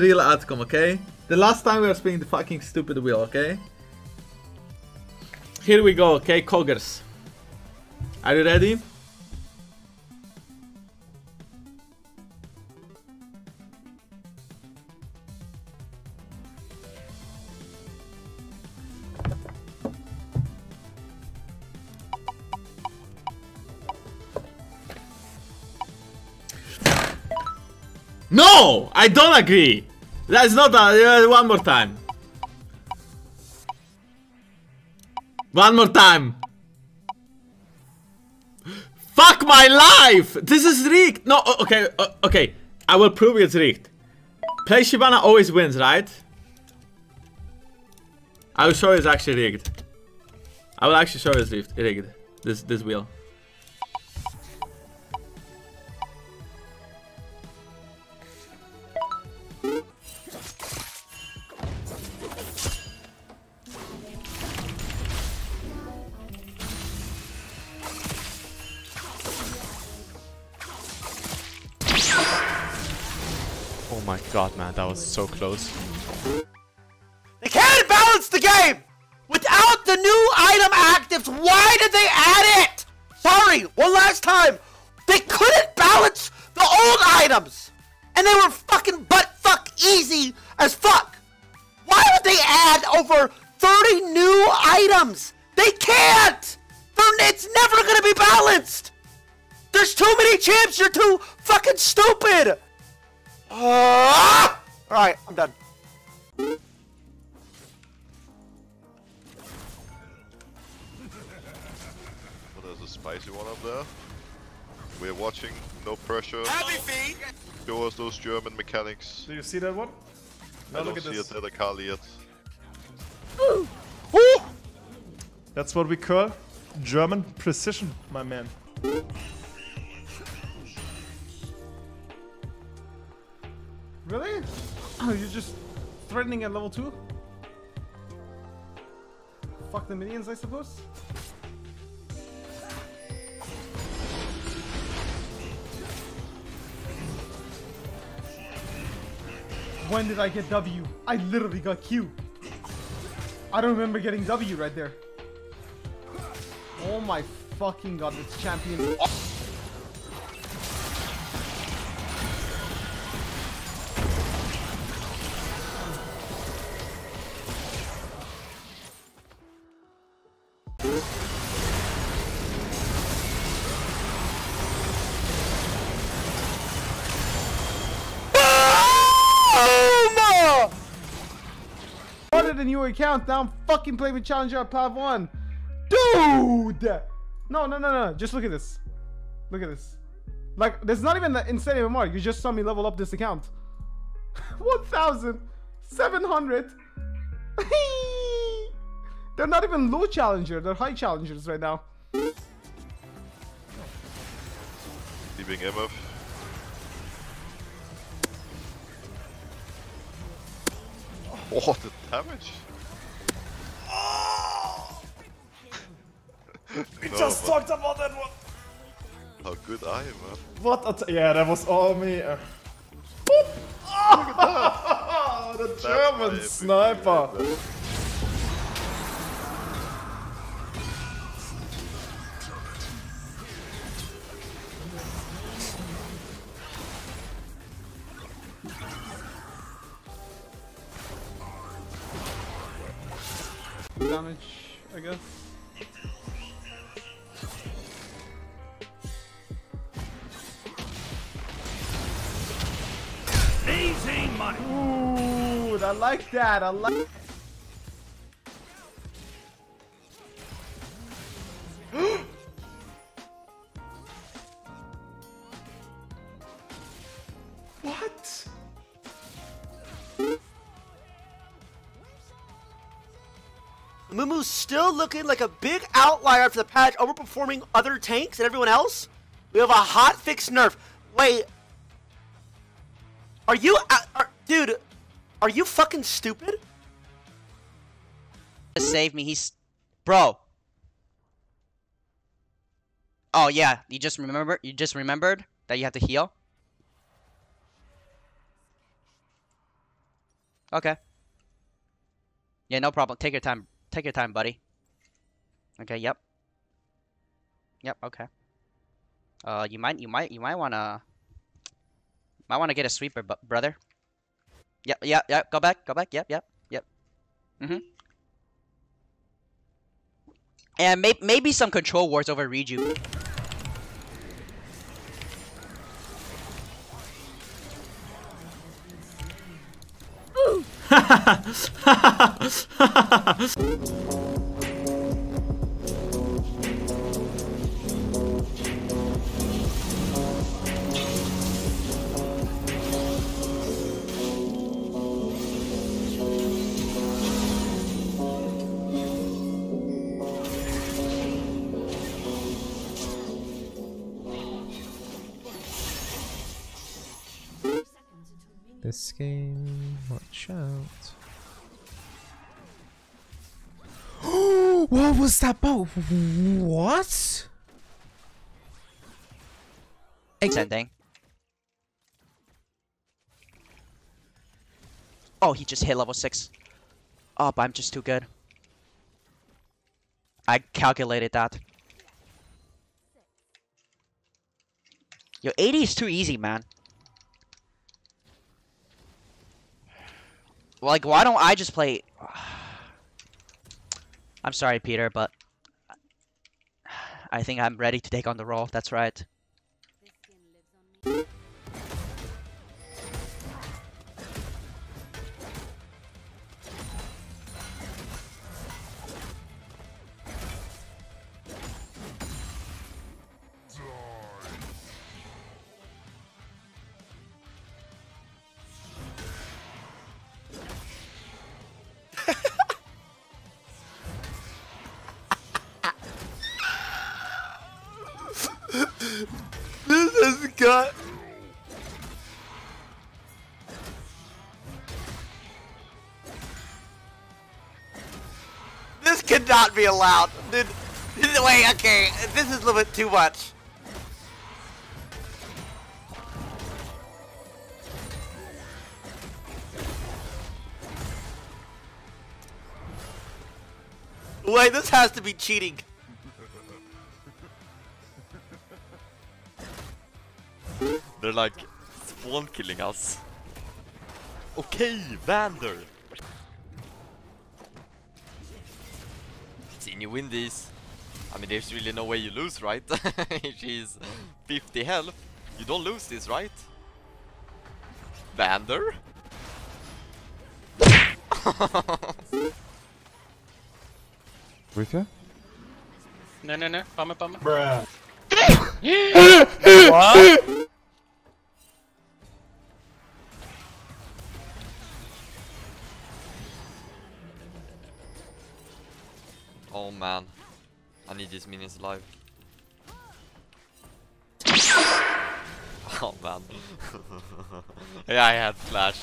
real outcome, okay? The last time we were spinning the fucking stupid wheel, okay? Here we go, okay, Coggers. Are you ready? No! I don't agree! That's not a, uh, one more time. One more time. Fuck my life! This is rigged! No, okay, okay. I will prove it's rigged. Play Shyvana always wins, right? I will show it's actually rigged. I will actually show it's rigged. This, this wheel. My god, man, that was so close. They can't balance the game! Without the new item actives, why did they add it? Sorry, one last time. They couldn't balance the old items! And they were fucking butt fuck easy as fuck! Why would they add over 30 new items? They can't! They're, it's never gonna be balanced! There's too many champs, you're too fucking stupid! Ah! Alright, I'm done. Well, there's a spicy one up there. We're watching, no pressure. Happy feet! Show us those German mechanics. Do you see that one? Now I look don't at see this. it at the car yet. That's what we call German precision, my man. Really? Oh, you're just threatening at level 2? Fuck the minions, I suppose? When did I get W? I literally got Q. I don't remember getting W right there. Oh my fucking god, it's champion. Ordered a new account, now I'm fucking playing with Challenger at Pav 1. Dude! No, no, no, no, just look at this. Look at this. Like, there's not even the insane MMR, you just saw me level up this account. 1,700. they're not even low challenger, they're high challengers right now. Leaving MF. Oh, the damage! We No, just talked about that one. How good I am, man. What? A yeah, that was all me. Uh, boop. Oh, the That's German sniper. Damage, I guess. Ooh, I like that. I like. what? Mumu's still looking like a big outlier after the patch, overperforming other tanks and everyone else. We have a hot fix nerf. Wait. Are you. Are, dude, are you fucking stupid? save me. He's bro. Oh yeah, you just remember you just remembered that you have to heal. Okay. Yeah, no problem. Take your time. Take your time, buddy. Okay. Yep. Yep. Okay. Uh, you might, you might, you might wanna, might wanna get a sweeper, brother. Yep. Yep. Yep. Go back. Go back. Yep. Yep. Yep. Mm-hmm. And may- maybe some control wards over Reju. This game, watch out. What was that about? What? Sending. Oh, he just hit level 6. Oh, but I'm just too good. I calculated that. Yo, 80 is too easy, man. Like, why don't I just play... I'm sorry, Peter, but... I think I'm ready to take on the role, that's right. Gut. This cannot be allowed. Dude, wait, okay. This is a little bit too much. Wait, this has to be cheating. They're like spawn killing us. Okay, Vander. Seen you win this. I mean, there's really no way you lose, right? She's 50 health. You don't lose this, right? Vander? With you? No, no, no. Bummer, bummer. Oh man. I need these minions alive. Oh man. yeah, I had flash.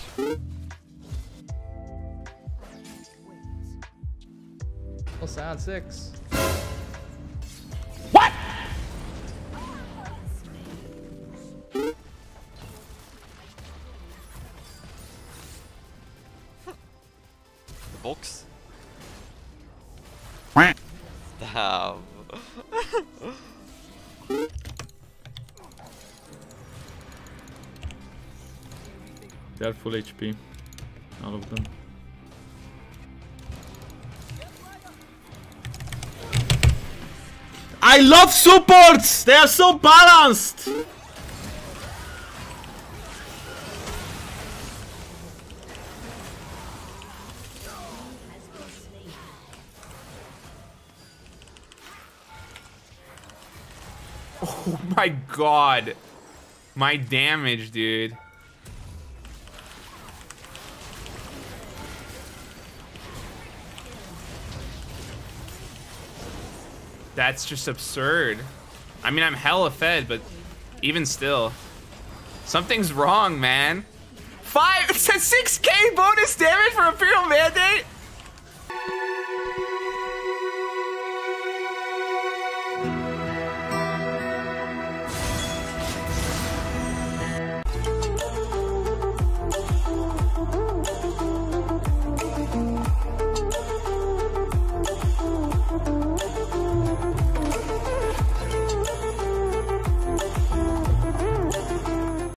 Well, sound six. What? The box. Damn. They are full HP. All of them. I love supports! They are so balanced! Oh my god. My damage, dude. That's just absurd. I mean, I'm hella fed, but even still. Something's wrong, man. Five, it says 6k!